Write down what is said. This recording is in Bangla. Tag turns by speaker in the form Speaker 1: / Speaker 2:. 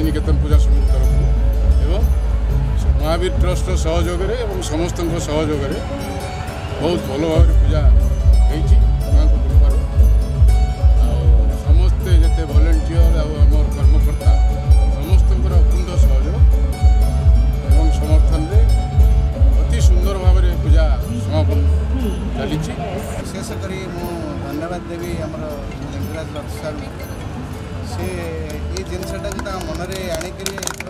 Speaker 1: শান্তিনিকেতন পূজা সমিতি তরফর এবং মহাবীর ট্রস্টর সহযোগে এবং সমস্ত সহযোগে ବହୁତ ଭଲ ଭାବରେ ପୂଜା ହେଇଛି ମାଆଙ୍କ କୃପାରୁ ଆଉ ସମସ୍ତେ ଯେତେ ଭଲେଣ୍ଟିୟର ଆଉ ଆମର କର୍ମକର୍ତ୍ତା ସମସ୍ତଙ୍କର ଅକୁଣ୍ଡ ସହଯୋଗ ଏବଂ ସମର୍ଥନରେ ଅତି ସୁନ୍ଦର ଭାବରେ ପୂଜା ସମାପନ ଚାଲିଛି
Speaker 2: ବିଶେଷ କରି ମୁଁ ଧନ୍ୟବାଦ ଦେବି ଆମର ଲିଙ୍ଗରାଜ ଡକ୍ଟର ସାର୍ଙ୍କୁ ସେ ଏଇ ଜିନିଷଟାକୁ ତାଙ୍କ ମନରେ ଆଣିକରି